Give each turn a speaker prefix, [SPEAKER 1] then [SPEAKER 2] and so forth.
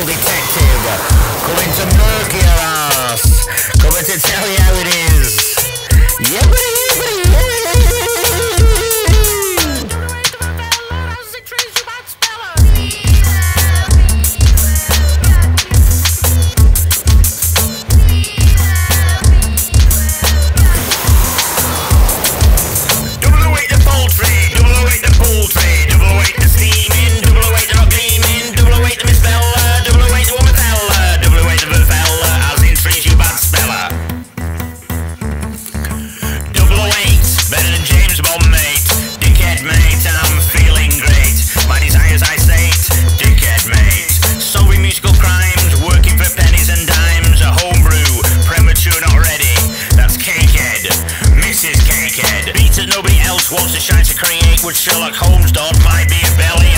[SPEAKER 1] special detective. Coming to murk your ass. Coming to tell you how it is. Yeah,
[SPEAKER 2] buddy. Watch the shine to create what Sherlock Holmes dog might be a belly.